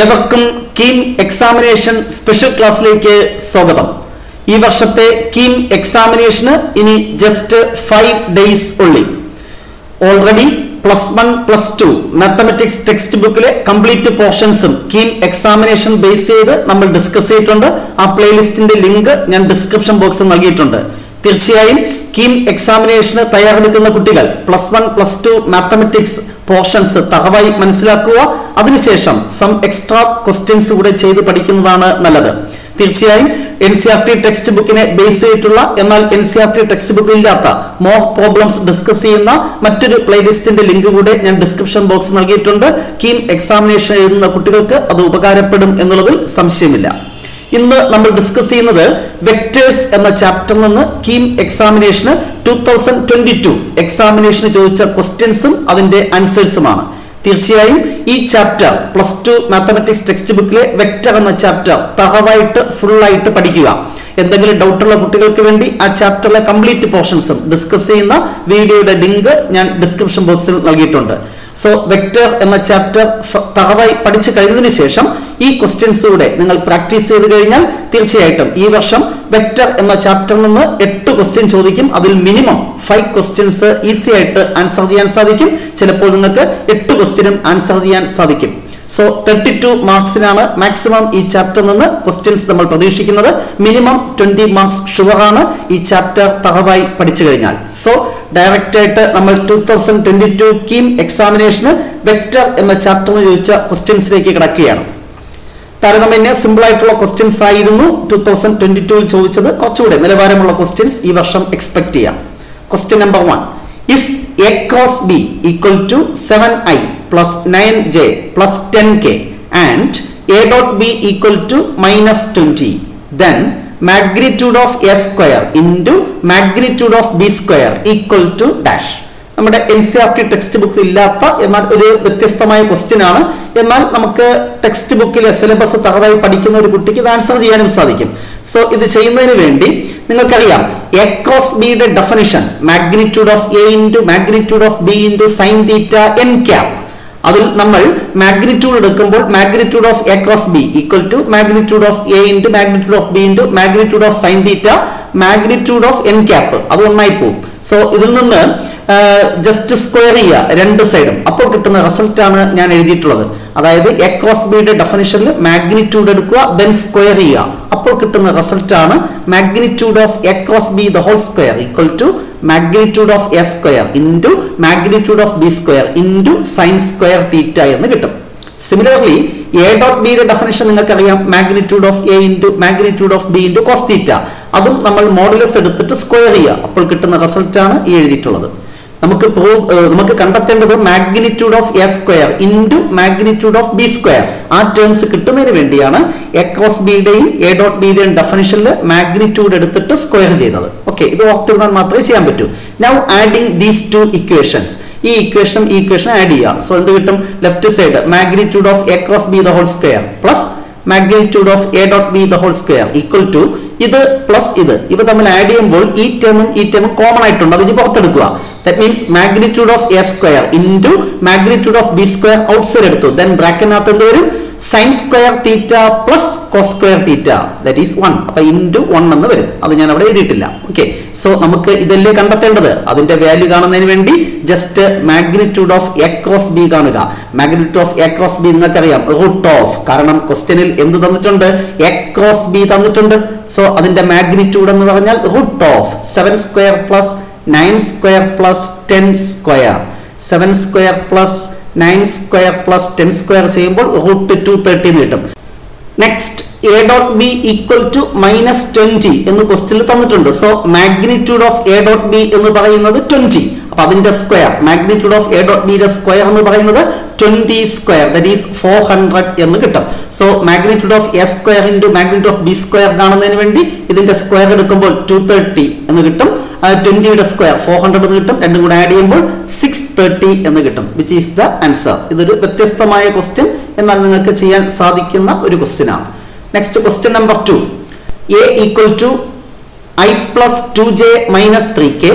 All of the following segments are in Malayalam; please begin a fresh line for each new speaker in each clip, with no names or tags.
ഏവർക്കും കീം എക്സാമിനേഷൻ സ്പെഷ്യൽ ക്ലാസ്സിലേക്ക് സ്വാഗതം. ഈ വർഷത്തെ കീം എക്സാമിനേഷന് ഇനി ജസ്റ്റ് ഫൈവ് ഡേയ്സ് ഉള്ളി. Already plus one plus two mathematics text ബുക്കിലെ കംപ്ലീറ്റ് പോർഷൻസും കീം എക്സാമിനേഷൻ ബേസ് ചെയ്ത് നമ്മൾ ഡിസ്കസ് ചെയ്തിട്ടുണ്ട്. ആ പ്ലേലിസ്റ്റിന്റെ ലിങ്ക് ഞാൻ ഡിസ്ക്രിപ്ഷൻ ബോക്സിൽ നൽകിയിട്ടുണ്ട്. തീർച്ചയായും കീം എക്സാമിനേഷന് തയ്യാറെടുക്കുന്ന കുട്ടികൾ plus one plus two mathematics portions തകവായി മനസ്സിലാക്കുക. അതിനുശേഷം സം എക്സ്ട്രാ ക്വസ്റ്റ്യൻസ് കൂടെ ചെയ്ത് പഠിക്കുന്നതാണ് നല്ലത്. തീർച്ചയായും N C R T text ബുക്കിനെ base ചെയ്തിട്ടുള്ള എന്നാൽ N C R T text ബുക്കിൽ ഇല്ലാത്ത മോർ പ്രോബ്ലംസ് ഡിസ്കസ് ചെയ്യുന്ന മറ്റൊരു പ്ലേലിസ്റ്റിന്റെ ലിങ്ക് കൂടെ ഞാൻ ഡിസ്ക്രിപ്ഷൻ ബോക്സ് നൽകിയിട്ടുണ്ട്. കീം എക്സാമിനേഷൻ എഴുതുന്ന കുട്ടികൾക്ക് അത് ഉപകാരപ്പെടും എന്നുള്ളതിൽ സംശയമില്ല. ഇന്ന് നമ്മൾ ഡിസ്കസ് ചെയ്യുന്നത് വെക്ടേഴ്സ് എന്ന ചാപ്റ്ററിൽ നിന്ന് കീം എക്സാമിനേഷന് ടൂ തൗസൻഡ് ട്വന്റി ടു എക്സാമിനേഷന് ചോദിച്ച ക്വസ്റ്റ്യൻസും അതിന്റെ ആൻസേഴ്സുമാണ് തീർച്ചയായും ഈ chapter plus two mathematics text ബുക്കിലെ വെക്ടർ എന്ന ചാപ്റ്റർ തകവായിട്ട് ഫുള്ളായിട്ട് പഠിക്കുക. എന്തെങ്കിലും ഡൗട്ടുള്ള കുട്ടികൾക്ക് വേണ്ടി ആ ചാപ്റ്ററിലെ കംപ്ലീറ്റ് പോർഷൻസും ഡിസ്കസ് ചെയ്യുന്ന വീഡിയോയുടെ ലിങ്ക് ഞാൻ ഡിസ്ക്രിപ്ഷൻ ബോക്സിൽ നൽകിയിട്ടുണ്ട്. സോ വെക്ടർ എന്ന ചാപ്റ്റർ തറവായി പഠിച്ചു കഴിഞ്ഞതിന് ശേഷം ഈ ക്വസ്റ്റ്യൻസിലൂടെ നിങ്ങൾ പ്രാക്ടീസ് ചെയ്ത് കഴിഞ്ഞാൽ തീർച്ചയായിട്ടും ഈ വർഷം വെക്ടർ എന്ന ചാപ്റ്ററിൽ നിന്ന് എട്ട് ക്വസ്റ്റ്യൻ ചോദിക്കും. അതിൽ മിനിമം ഫൈവ് ക്വസ്റ്റ്യൻസ് ഈസി ആയിട്ട് ആൻസർ ചെയ്യാൻ സാധിക്കും. ചിലപ്പോൾ നിങ്ങൾക്ക് എട്ട് ക്വസ്റ്റ്യനും ആൻസർ ചെയ്യാൻ സാധിക്കും. സോ തേർട്ടി ടു മാർക്സിനാണ് മാക്സിമം ഈ ചാപ്റ്ററിൽ നിന്ന് ക്വസ്റ്റ്യൻസ് നമ്മൾ പ്രതീക്ഷിക്കുന്നത്. മിനിമം ട്വന്റി മാർക്സ് ഷുവറാണ് ഈ ചാപ്റ്റർ തകവായി പഠിച്ചു കഴിഞ്ഞാൽ. സോ ഡയറക്റ്റ് ആയിട്ട് നമ്മൾ two thousand twenty two KEAM എക്സാമിനേഷന് vector എന്ന ചാപ്റ്ററിൽ ചോദിച്ച ക്വസ്റ്റ്യൻസിലേക്ക് കിടക്കുകയാണ്. താരതമ്യേന സിമ്പിൾ ആയിട്ടുള്ള ക്വസ്റ്റ്യൻസ് ആയിരുന്നു ടൂ തൗസൻഡ് ട്വന്റി ടുവിൽ ചോദിച്ചത്. കുറച്ചുകൂടെ നിലവാരമുള്ള ക്വസ്റ്റ്യൻസ് ഈ വർഷം എക്സ്പെക്ട് ചെയ്യാം. Question number one if A cross B equal to seven I J plus ten K and A dot B equal to minus twenty then magnitude of A square into magnitude of B square equal to dash നമ്മുടെ N C R T text ബുക്കിൽ ഇല്ലാത്ത എന്നാൽ ഒരു വ്യത്യസ്തമായ ക്വസ്റ്റ്യൻ ആണ്. എന്നാൽ നമുക്ക് ടെക്സ്റ്റ് ബുക്കിലെ സിലബസ് തറവായി പഠിക്കുന്ന ഒരു കുട്ടിക്ക് ഇത് ആൻസർ ചെയ്യാനും സാധിക്കും. സോ ഇത് ചെയ്യുന്നതിന് വേണ്ടി നിങ്ങൾക്കറിയാം. എ ക്രോസ് ബിയുടെ definition magnitude of A into magnitude of B into sine theta N cap അതിൽ നമ്മൾ മാഗ്നിറ്റ്യൂഡ് എടുക്കുമ്പോൾ magnitude of A cross B equal to magnitude of A into magnitude of B into magnitude of sine theta magnitude of N cap അത് ഒന്നായി പോകും സോ ഇതിൽ നിന്ന് ജസ്റ്റ് സ്ക്വയർ ചെയ്യുക രണ്ട് സൈഡും അപ്പോൾ കിട്ടുന്ന റിസൾട്ട് ആണ് ഞാൻ എഴുതിയിട്ടുള്ളത്. അതായത് എ ക്രോസ് ബിയുടെ ഡെഫിനിഷനിൽ മാഗ്നിറ്റ്യൂഡ് എടുക്കുക ദെൻ സ്ക്വയർ ചെയ്യുക. കിട്ടുന്ന റിസൾട്ട് ആണ് magnitude of A cross B the whole square equal to magnitude of A square into magnitude of B square into sine square theta എന്ന് കിട്ടും. സിമിലർലി എ ഡോട്ട് ബിയുടെ നിങ്ങൾക്ക് നിങ്ങൾക്കറിയാം. Magnitude of A into magnitude of B into cos theta അതും നമ്മൾ മോഡുലസ് എടുത്തിട്ട് സ്ക്വയർ ചെയ്യുക. അപ്പോൾ കിട്ടുന്ന റിസൾട്ട് ആണ് എഴുതിയിട്ടുള്ളത്. നമുക്ക് നമുക്ക് കണ്ടെത്തേണ്ടത് magnitude of A square into magnitude of B square ആ ടേംസ് കിട്ടുന്നതിന് വേണ്ടിയാണ് എ ക്രോസ് ബിയുടെയും എ ഡോട്ട് ബിയുടെയും ഡെഫിനിഷനിൽ മാഗ്നിറ്റ്യൂഡ് എടുത്തിട്ട് സ്ക്വയർ ചെയ്തത്. ഓക്കെ ഇത് ഓർത്തിരുന്നാൽ മാത്രമേ ചെയ്യാൻ പറ്റൂ. Now adding these two equations ഈ ഇക്വേഷനും ഈ ഇക്വേഷനും ആഡ് ചെയ്യാം സോ എന്ത് കിട്ടും? Left side magnitude of A cross B the whole square plus magnitude of A dot B the whole square equal to ഇത് പ്ലസ് ഇത്. ഇവ തമ്മിൽ ആഡ് ചെയ്യുമ്പോൾ ഈ ടേമും ഈ ടേമും കോമൺ ആയിട്ടുണ്ട്. അത് ഇനി പുറത്തെടുക്കുക means magnitude of A square into magnitude of B square outside എടുത്തു. ദെൻ ബ്രാക്കറ്റിനകത്ത് എന്ത് വരും? Sine square theta plus cos square theta that is one അപ്പൊ ഇന്റു വൺ എന്ന് വരും. അത് ഞാൻ അവിടെ എഴുതിയിട്ടില്ല. ഓക്കെ സോ നമുക്ക് ഇതല്ലേ കണ്ടെത്തേണ്ടത്? അതിന്റെ വാല്യൂ കാണുന്നതിന് വേണ്ടി just magnitude of A cross B കാണുക. Magnitude of A cross B നിങ്ങൾക്കറിയാം. റൂട്ട് ഓഫ് കാരണം ക്വസ്റ്റ്യനിൽ എന്ത് തന്നിട്ടുണ്ട്? എ ക്രോസ് ബി തന്നിട്ടുണ്ട്. സോ അതിന്റെ മാഗ്നിറ്റ്യൂഡ് എന്ന് പറഞ്ഞാൽ root of seven square plus nine square plus ten square. Seven square plus nine square plus ten square ചെയ്യുമ്പോൾ റൂട്ട് ടു തേർട്ടി കിട്ടും. Next A dot B equal to minus twenty എന്ന് ക്വസ്റ്റിൽ തന്നിട്ടുണ്ട്. So magnitude of A dot B എന്ന് പറയുന്നത് ട്വന്റി അപ്പൊ അതിന്റെ square magnitude of A dot ബിയുടെ സ്ക്വയർ എന്ന് പറയുന്നത് twenty square that is four hundred എന്ന് കിട്ടും. So magnitude of A square into magnitude of B square കാണുന്നതിന് വേണ്ടി ഇതിന്റെ സ്ക്വയർ എടുക്കുമ്പോൾ ടു തേർട്ടി എന്ന് കിട്ടും. ട്വന്റിയുടെ സ്ക്വയർ ഫോർ ഹൺഡ്രഡ് എന്ന് കിട്ടും. രണ്ടും കൂടെ ആഡ് ചെയ്യുമ്പോൾ സിക്സ് തേർട്ടി എന്ന് കിട്ടും വിച്ച് ഈസ് ദ ആൻസർ ഇതൊരു വ്യത്യസ്തമായ ക്വസ്റ്റ്യൻ എന്നാൽ നിങ്ങൾക്ക് ചെയ്യാൻ സാധിക്കുന്ന ഒരു ക്വസ്റ്റ്യൻ ആണ്. Next question number two A equal to I plus two J minus three K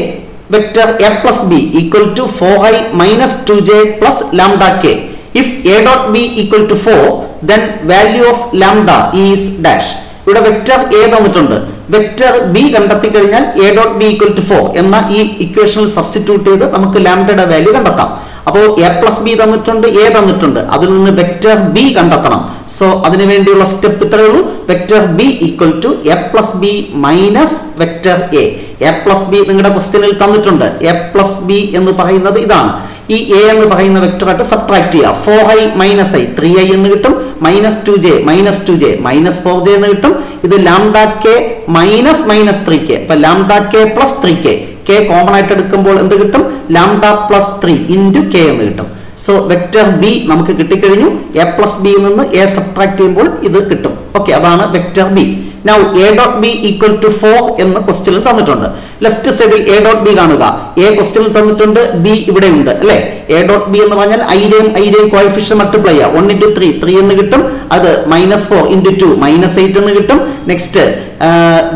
vector A plus B equal to four I minus two J plus lambda K if A dot B equal to four then value of lambda is dash ഇവിടെ വെക്ടർ എ തന്നിട്ടുണ്ട് വെക്ടർ ബി കണ്ടെത്തി കഴിഞ്ഞാൽ A dot B equal to four എന്ന ഈ ഇക്വേഷനിൽ സബ്സ്റ്റിറ്റ്യൂട്ട് ചെയ്ത് നമുക്ക് ലാംഡയുടെ വാല്യൂ കണ്ടെത്താം. അപ്പോൾ എ പ്ലസ് ബി തന്നിട്ടുണ്ട് എ തന്നിട്ടുണ്ട്. അതിൽ നിന്ന് വെക്റ്റർ ബി കണ്ടെത്തണം. സോ അതിനു വേണ്ടിയുള്ള സ്റ്റെപ്പ് ഇത്രയേ ഉള്ളൂ. Vector B equal to A plus B minus vector A A plus B നിങ്ങളുടെ ക്വസ്റ്റ്യനിൽ തന്നിട്ടുണ്ട്. എ പ്ലസ് ബി എന്ന് പറയുന്നത് ഇതാണ്. ഈ എ എന്ന് പറയുന്ന വെക്ടറായിട്ട് സബ്ട്രാക്ട് ചെയ്യുക. Four I minus I three I എന്ന് കിട്ടും. Minus two J minus two J minus four J എന്ന് കിട്ടും. ഇത് lambda K minus minus three K അപ്പൊ lambda K plus three K K common ആയിട്ട് എടുക്കുമ്പോൾ എന്ത് കിട്ടും? Lambda plus three into K എന്ന് കിട്ടും. സോ വെക്റ്റർ ബി നമുക്ക് കിട്ടിക്കഴിഞ്ഞു. എ പ്ലസ് ബിയിൽ നിന്ന് എ സബ്ട്രാക്ട് ചെയ്യുമ്പോൾ ഇത് കിട്ടും. ഓക്കെ അതാണ് vector B now A dot B equal to four എന്ന് ക്വസ്റ്റ്യനിൽ തന്നിട്ടുണ്ട്. ലെഫ്റ്റ് സൈഡിൽ എ ഡോട്ട് ബി കാണുക. എ ക്വസ്റ്റ്യനിൽ തന്നിട്ടുണ്ട് ബി ഇവിടെ ഉണ്ട് അല്ലെ? എ ഡോട്ട് ബി എന്ന് പറഞ്ഞാൽ ഐരെയും ഐരെയും കോയിഫിഷ്യൻ മൾട്ടിപ്ലൈ ചെയ്യുക. വൺ ഇന്റു ത്രീ ത്രീ എന്ന് കിട്ടും. അത് minus four into two minus eight എന്ന് കിട്ടും. നെക്സ്റ്റ്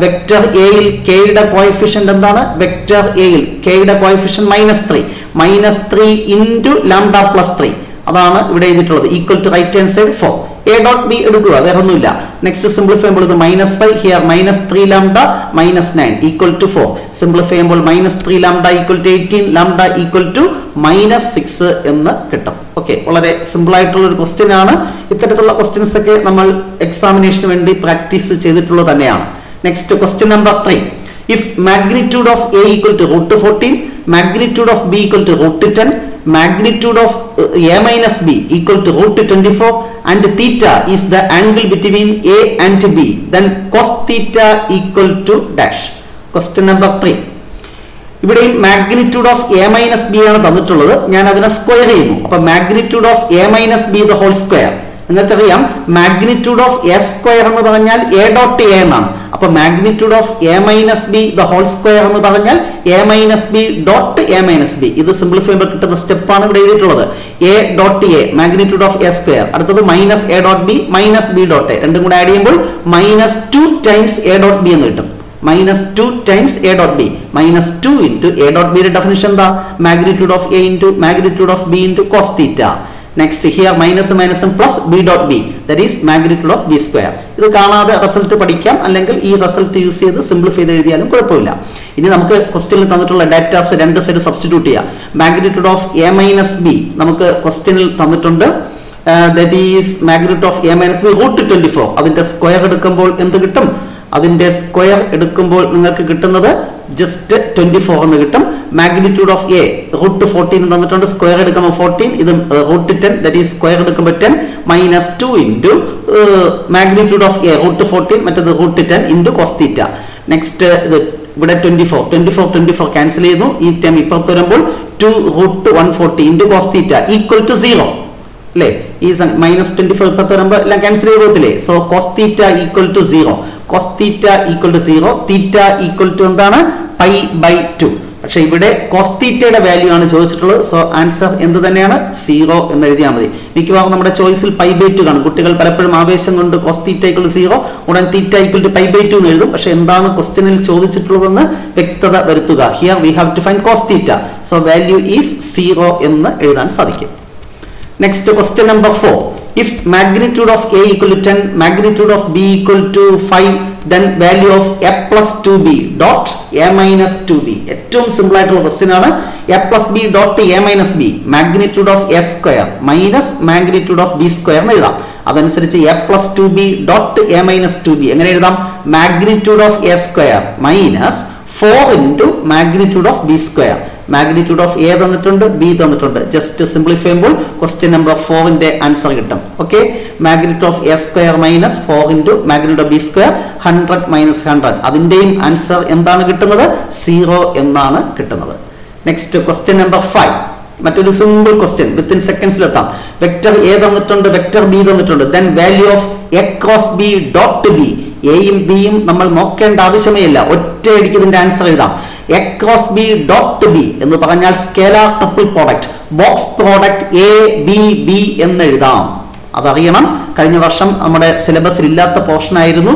വെക്ടർ എയിൽ കെയുടെ കോയിഫിഷ്യന്റ് എന്താണ്? വെക്ടർ എയിൽ കെയുടെ coefficient minus three minus three into lambda plus three അതാണ് ഇവിടെ എഴുതിയിട്ടുള്ളത്. Equal to right hand side four A dot B എടുക്കുക വേറെ ഒന്നുമില്ല നെക്സ്റ്റ് സിംപ്ലിഫൈ ചെയ്യുമ്പോൾ ഇത് minus five here minus three lambda minus nine equal to four simplify ചെയ്യുമ്പോൾ minus three lambda equal to eighteen lambda equal to minus six എന്ന് കിട്ടും. ഓക്കെ വളരെ സിമ്പിൾ ആയിട്ടുള്ള ഒരു ക്വസ്റ്റ്യൻ ആണ്. ഇത്തരത്തിലുള്ള ക്വസ്റ്റ്യൻസ് ഒക്കെ നമ്മൾ എക്സാമിനേഷന് വേണ്ടി പ്രാക്ടീസ് ചെയ്തിട്ടുള്ളത് തന്നെയാണ്. Next question number three if magnitude of A equal to root fourteen magnitude of B equal to root ten magnitude of uh, a minus b equal to root 24 and theta is the angle between a and b. Then cos theta equal to dash. Question number 3 ഇവിടെയും magnitude of A minus B ആണ് തന്നിട്ടുള്ളത്. ഞാൻ അതിനെ സ്ക്വയർ ചെയ്യുന്നു. അപ്പൊ magnitude of A minus B the whole square നിങ്ങൾക്കറിയാം മാഗ്നിറ്റ്യൂഡ് ഓഫ് എ സ്ക്വയർ എന്ന് പറഞ്ഞാൽ എ ഡോട്ട് എ എന്നാണ്. അപ്പൊ magnitude of A minus B the whole square എന്ന് പറഞ്ഞാൽ A minus B dot A minus B ഇത് സിംപ്ലിഫൈ ചെയ്യുമ്പോൾ കിട്ടുന്ന സ്റ്റെപ്പാണ് ഇവിടെ എഴുതിയിട്ടുള്ളത്. A dot A magnitude of A square അടുത്തത് minus A dot B minus B dot A രണ്ടും കൂടെ ആഡ് ചെയ്യുമ്പോൾ minus two times A dot B എന്ന് കിട്ടും. Minus two times A dot B minus two into A dot ബിയുടെ ഡെഫിനിഷൻ എന്താ? Magnitude of A into magnitude of B into cos theta next here minus മൈനസും plus B dot B that is magnitude of B square ഇത് കാണാതെ റിസൾട്ട് പഠിക്കാം. അല്ലെങ്കിൽ ഈ റിസൾട്ട് യൂസ് ചെയ്ത് സിംപ്ലിഫൈ ചെയ്ത് എഴുതിയാലും കുഴപ്പമില്ല. ഇനി നമുക്ക് ക്വസ്റ്റ്യനിൽ തന്നിട്ടുള്ള ഡാറ്റാസ് രണ്ട് സൈഡ് സബ്സ്റ്റിറ്റ്യൂട്ട് ചെയ്യാം. Magnitude of A minus B നമുക്ക് ക്വസ്റ്റ്യനിൽ തന്നിട്ടുണ്ട്. That is magnitude of A minus B root twenty four അതിന്റെ സ്ക്വയർ എടുക്കുമ്പോൾ എന്ത് കിട്ടും? അതിന്റെ സ്ക്വയർ എടുക്കുമ്പോൾ നിങ്ങൾക്ക് കിട്ടുന്നത് ജസ്റ്റ് ട്വന്റി ഫോർ എന്ന് കിട്ടും. Magnitude of A root fourteen തന്നിട്ടുണ്ട്. സ്ക്വയർ എടുക്കുമ്പോൾ ഫോർട്ടീൻ ഇത് root ten that is square എടുക്കുമ്പോൾ ten minus two into magnitude of A root fourteen മറ്റേത് root ten into cos theta next ഇത് ഇവിടെ twenty four twenty four twenty four cancel ചെയ്യുന്നു. ഈ ടൈം ഇപ്പുറത്ത് വരുമ്പോൾ two root one forty into cos theta equal to zero അല്ലേ ഈ മൈനസ് ട്വന്റി ഫോർ പത്ത് വരുമ്പോൾ എല്ലാം ക്യാൻസൽ ചെയ്ത് പോകത്തില്ലേ? So cos theta equal to zero cos theta equal to zero theta equal to എന്താണ്? പൈ ബൈ ടു പക്ഷെ ഇവിടെ കോസ്തീറ്റയുടെ വാല്യൂ ആണ് ചോദിച്ചിട്ടുള്ളത്. സോ ആൻസർ എന്ത് തന്നെയാണ്? സീറോ എന്ന് എഴുതിയാൽ മതി. മിക്കവാറും നമ്മുടെ ചോയ്സിൽ പൈ ബൈ ടു കാണും. കുട്ടികൾ പലപ്പോഴും ആവേശം കൊണ്ട് കോസ്തീറ്റ ഈക്വൽ ടു സീറോ ഉടൻ theta equal to pi by two എന്ന് എഴുതും. പക്ഷെ എന്താണ് ക്വസ്റ്റ്യനിൽ ചോദിച്ചിട്ടുള്ളതെന്ന് വ്യക്തത വരുത്തുക. Here we have to find cos theta so value is zero എന്ന് എഴുതാൻ സാധിക്കും. Next question number four if magnitude of a equal to 10 magnitude of b equal to 5 then value of a plus 2b dot a minus 2b ഏറ്റവും സിമ്പിൾ ആയിട്ടുള്ള ക്വസ്റ്റ്യൻ ആണ്. A plus B dot A minus B magnitude of A square minus magnitude of B square എന്ന് എഴുതാം. അതനുസരിച്ച് A plus two B dot A minus two B എങ്ങനെ എഴുതാം? Magnitude of A square minus four into magnitude of B square magnitude of A തന്നിട്ടുണ്ട് ബി തന്നിട്ടുണ്ട്. ജസ്റ്റ് സിംപ്ലിഫൈ ചെയ്യുമ്പോൾ ക്വസ്റ്റ്യൻ നമ്പർ ഫോറിന്റെ ആൻസർ കിട്ടും. Okay magnitude of A square minus four into magnitude of B square hundred minus hundred അതിന്റെയും answer എന്താണ് കിട്ടുന്നത്? സീറോ എന്നാണ് കിട്ടുന്നത്. നെക്സ്റ്റ് ക്വസ്റ്റ്യൻ നമ്പർ ഫൈവ് മറ്റൊരു സിമ്പിൾ ക്വസ്റ്റ്യൻ വിത്തിൻ സെക്കൻഡ്സിൽ എത്താം. വെക്ടർ എ തന്നിട്ടുണ്ട് വെക്ടർ ബി തന്നിട്ടുണ്ട്. Then value of A cross B dot B എയും ബിയും നമ്മൾ നോക്കേണ്ട ആവശ്യമേ ഇല്ല. ഒറ്റയടിക്ക് ഇതിന്റെ ആൻസർ എഴുതാം. A cross B dot B എന്ന് പറഞ്ഞാൽ scalar triple product box product A B B എന്ന് എഴുതാം. അതറിയണം. കഴിഞ്ഞ വർഷം നമ്മുടെ സിലബസിൽ ഇല്ലാത്ത പോർഷൻ ആയിരുന്നു.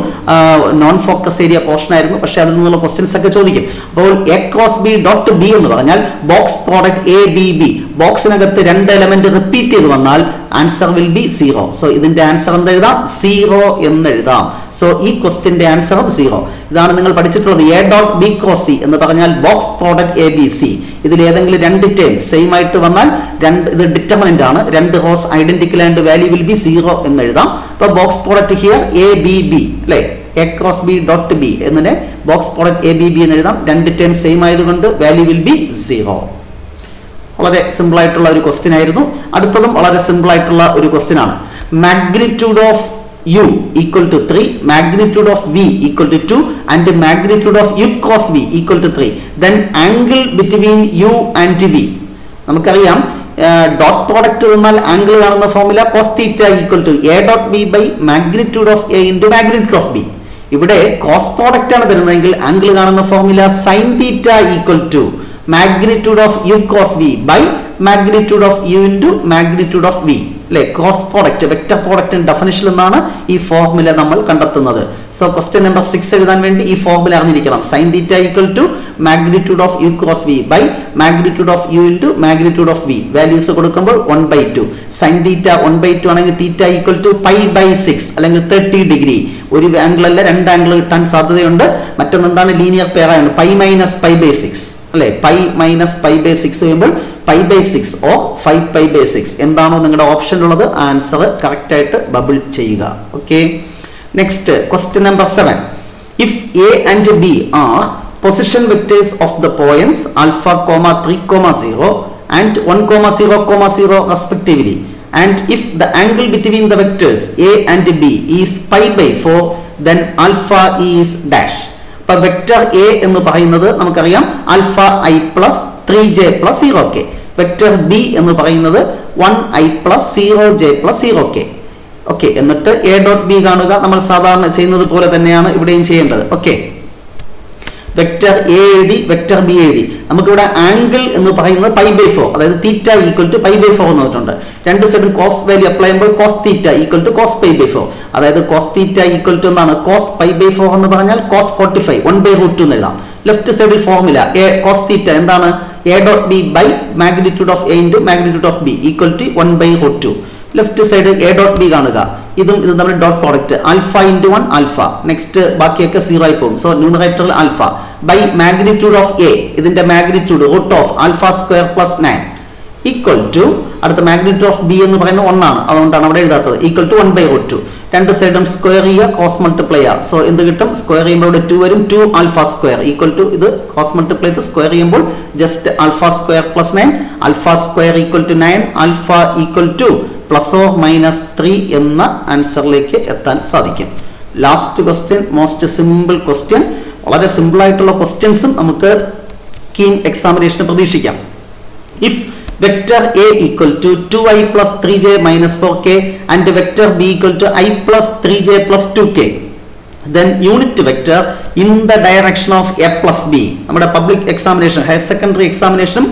നോൺ ഫോക്കസ് ഏരിയ പോർഷൻ ആയിരുന്നു. പക്ഷെ അതിൽ നിന്നുള്ള ക്വസ്റ്റ്യൻസ് ഒക്കെ ചോദിക്കും. അപ്പോൾ A cross B dot B എന്ന് പറഞ്ഞാൽ box product A B B ബോക്സിനകത്ത് രണ്ട് എലമെന്റ് റിപ്പീറ്റ് ചെയ്ത് വന്നാൽ answer will be zero so ഇതിന്റെ ആൻസർ എന്ത് എഴുതാം? സീറോ എന്ന് എഴുതാം. സോ ഈ ക്വസ്റ്റിന്റെ ആൻസറും സീറോ ഇതാണ് നിങ്ങൾ പഠിച്ചിട്ടുള്ളത്. A dot B cross C എന്ന് പറഞ്ഞാൽ box product A B C ഇതിൽ ഏതെങ്കിലും രണ്ട് ടേം സെയിം ആയിട്ട് വന്നാൽ രണ്ട് ഇത് ഡിറ്റർമിനന്റ് ആണ്. രണ്ട് rows identical and value will be zero എന്ന് എഴുതാം. അപ്പൊ box product here A B B അല്ലെ? A cross B dot B എന്നിട്ട് box product A B B എന്ന് എഴുതാം. രണ്ട് ടേം സെയിം ആയതുകൊണ്ട് വാല്യൂ വിൽ ബി സീറോ വളരെ സിമ്പിൾ ആയിട്ടുള്ള ഒരു ക്വസ്റ്റ്യൻ ആയിരുന്നു. അടുത്തതും വളരെ സിമ്പിൾ ആയിട്ടുള്ള ഒരു ക്വസ്റ്റ്യൻ ആണ്. Magnitude of U equal to three magnitude of V equal to two and magnitude of U cos V equal to three then angle between U and V നമുക്കറിയാം ഡോട്ട് പ്രോഡക്റ്റ് തന്നാൽ ആംഗിൾ കാണുന്ന formula cos theta equal to A dot B by magnitude of A into magnitude of B ഇവിടെ കോസ് പ്രോഡക്റ്റ് ആണ് തരുന്നതെങ്കിൽ ആംഗിൾ കാണുന്ന formula sine theta equal to magnitude of U cos V by magnitude of U into magnitude of V അല്ലെ ക്രോസ് പ്രോഡക്റ്റ് വെക്ടർ പ്രോഡക്റ്റിന്റെ ഡെഫിനിഷൻ എന്നാണ് ഈ ഫോർമുല നമ്മൾ കണ്ടെത്തുന്നത്. സോ ക്വസ്റ്റ്യൻ നമ്പർ സിക്സ് എഴുതാൻ വേണ്ടി ഈ ഫോർമുല അറിഞ്ഞിരിക്കണം. Sine theta equal to magnitude of U cross V by magnitude of U into magnitude of V values കൊടുക്കുമ്പോൾ one by two sine theta one by two ആണെങ്കിൽ theta equal to pi by six അല്ലെങ്കിൽ തേർട്ടി ഡിഗ്രി ഒരു ആംഗിൾ അല്ല രണ്ട് ആംഗിൾ കിട്ടാൻ സാധ്യതയുണ്ട്. മറ്റൊന്ന് എന്താണ് linear പെയറാണ് pi minus pi by six അല്ലെ? Pi minus pi by six ചെയ്യുമ്പോൾ pi by six or five pi by six എന്താണോ നിങ്ങളുടെ ഓപ്ഷൻ ഉള്ളത് ആൻസർ കറക്റ്റ് ആയിട്ട് ബബിൾ ചെയ്യുക. Okay next question number seven if A and B are position vectors of the points alpha comma three comma zero and one comma zero comma zero respectively and if the angle between the vectors A and B is pi by four then alpha is dash അപ്പൊ വെക്ടർ എ എന്ന് പറയുന്നത് നമുക്കറിയാം alpha I plus three J plus zero K vector B എന്ന് പറയുന്നത് one I plus zero J plus zero K okay എന്നിട്ട് എ ഡോട്ട് ബി കാണുക. നമ്മൾ സാധാരണ ചെയ്യുന്നത് പോലെ തന്നെയാണ് ഇവിടെയും ചെയ്യേണ്ടത്. ഓക്കെ വെക്ടർ എ എഴുതി വെക്ടർ ബി എഴുതി നമുക്കിവിടെ ആംഗിൾ എന്ന് പറയുന്നത് പൈ ബൈ ഫോർ അതായത് theta equal to pi by four എന്ന് പറഞ്ഞിട്ടുണ്ട്. രണ്ട് സൈഡും കോസ് വാല്യൂ അപ്ലൈ ചെയ്യുമ്പോൾ cos theta equal to cos pi by four അതായത് കോസ് തീറ്റ ഈക്വൽ ടു എന്താണ് കോസ് പൈ ബൈ ഫോർ എന്ന് പറഞ്ഞാൽ cos forty five one by root two എന്ന് എഴുതാം. ലെഫ്റ്റ് സൈഡിൽ ഫോർമുല എ കോസ് തീറ്റ എന്താണ്? A dot B by magnitude of A into magnitude of B equal to one by root two left side A dot B കാണുക. ഇതും ഇതും തമ്മിൽ dot product alpha into one alpha next ബാക്കിയൊക്കെ സീറോ ആയി പോകും. സോ ന്യൂമറേറ്ററിൽ alpha by magnitude of A ഇതിന്റെ magnitude root of alpha square plus nine equal to അടുത്ത മാഗ്നിറ്റ്യൂഡ് ഓഫ് ബി എന്ന് പറയുന്നത് ഒന്നാണ്. അതുകൊണ്ടാണ് അവിടെ എഴുതാത്തത്. Equal to one by root two രണ്ട് സൈഡും സ്ക്വയർ ചെയ്യുക കോസ് മൾട്ടിപ്ലൈ ചെയ്യുക. സോ എന്ത് കിട്ടും? സ്ക്വയർ ചെയ്യുമ്പോൾ ഇവിടെ ടു വരും. Two alpha square equal to ഇത് കോസ് മൾട്ടിപ്ലൈ ചെയ്ത് സ്ക്വയർ ചെയ്യുമ്പോൾ just alpha square plus nine alpha square equal to nine alpha equal to plus or minus three എന്ന ആൻസറിലേക്ക് എത്താൻ സാധിക്കും. Last question most simple question വളരെ സിമ്പിൾ ആയിട്ടുള്ള ക്വസ്റ്റ്യൻസും നമുക്ക് കീം എക്സാമിനേഷന് പ്രതീക്ഷിക്കാം. If vector a equal to 2i plus 3j minus 4k and vector b equal to i plus 3j plus 2k then unit vector in the direction of a plus b. നമ്മുടെ പബ്ലിക് എക്സാമിനേഷൻ ഹയർ സെക്കൻഡറി എക്സാമിനേഷനും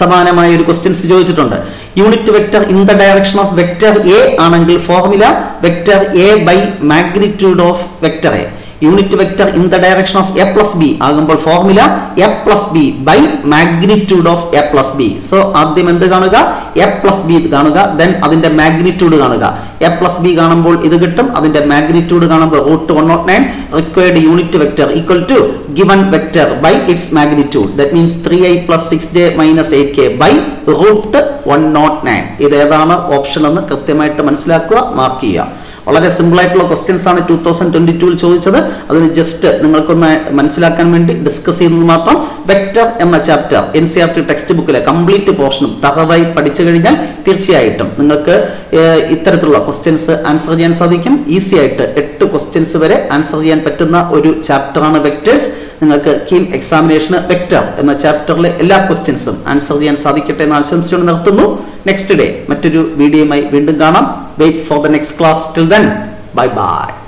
സമാനമായ ഒരു ക്വസ്റ്റ്യൻസ് ചോദിച്ചിട്ടുണ്ട്. Unit vector in the direction of vector A ആണെങ്കിൽ formula vector A by magnitude of vector A. Unit vector in the direction of A plus B ആകുമ്പോൾ formula A plus B by magnitude of A plus B so ആദ്യം എന്ത് കാണുക? എ പ്ലസ് ബി കാണുക. ദെൻ അതിന്റെ മാഗ്നിറ്റ്യൂഡ് കാണുക. എ പ്ലസ് ബി കാണുമ്പോൾ ഇത് കിട്ടും. അതിന്റെ മാഗ്നിറ്റ്യൂഡ് കാണുമ്പോൾ root one not nine required unit vector equal to given vector by its magnitude that means three I plus six J minus eight K by root one not nine ഇത് ഏതാണ്? ഓപ്ഷൻ എന്ന് കൃത്യമായിട്ട് മനസ്സിലാക്കുക മാർക്ക് ചെയ്യുക. വളരെ സിമ്പിൾ ആയിട്ടുള്ള ക്വസ്റ്റ്യൻസ് ആണ് ടൂ തൗസൻഡ് ട്വന്റി ടൂവിൽ ചോദിച്ചത്. അതിന് ജസ്റ്റ് നിങ്ങൾക്കൊന്ന് മനസ്സിലാക്കാൻ വേണ്ടി ഡിസ്കസ് ചെയ്യുന്നത് മാത്രം വെക്ടർ എന്ന chapter N C R T text ബുക്കിലെ കംപ്ലീറ്റ് പോർഷനും തറവായി പഠിച്ചു കഴിഞ്ഞാൽ തീർച്ചയായിട്ടും നിങ്ങൾക്ക് ഇത്തരത്തിലുള്ള ക്വസ്റ്റ്യൻസ് ആൻസർ ചെയ്യാൻ സാധിക്കും. ഈസി ആയിട്ട് എട്ട് ക്വസ്റ്റ്യൻസ് വരെ ആൻസർ ചെയ്യാൻ പറ്റുന്ന ഒരു ചാപ്റ്ററാണ് വെക്ടേഴ്സ് നിങ്ങൾക്ക് കീം എക്സാമിനേഷന് വെക്ടർ എന്ന ചാപ്റ്ററിലെ എല്ലാ ക്വസ്റ്റ്യൻസും ആൻസർ ചെയ്യാൻ സാധിക്കട്ടെ എന്ന് ആശംസിച്ചുകൊണ്ട് നിർത്തുന്നു. നെക്സ്റ്റ് ഡേ മറ്റൊരു വീഡിയോയുമായി വീണ്ടും കാണാം. wait for the next class. Till then bye bye